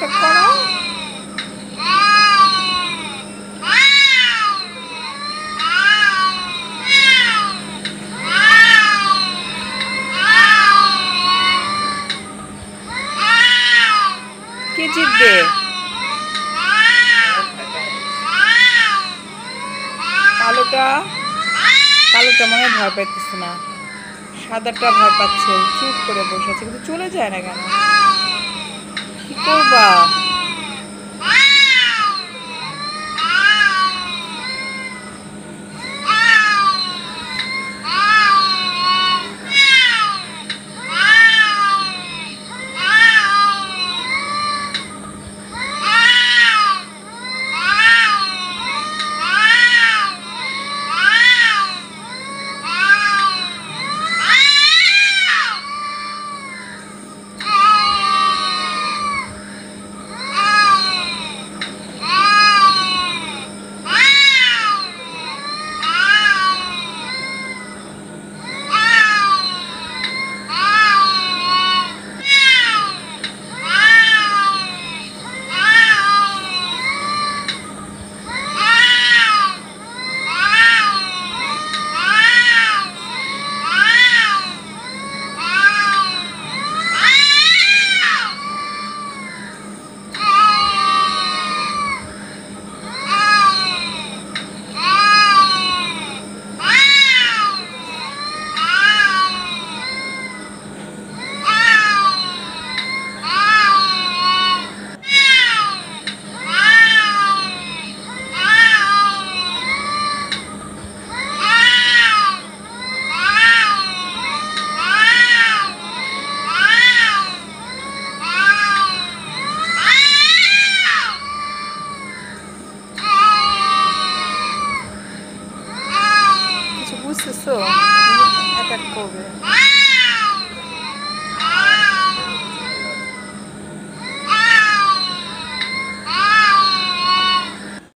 টক করো। কে জিতবে? কালোটা? কালোটা মনে ভয় পাইতেছে না। সাদাটা ভয় পাচ্ছে, চুপ করে বসে আছে, কিন্তু চলে যায় না কেন? Yeah. そう。また神戸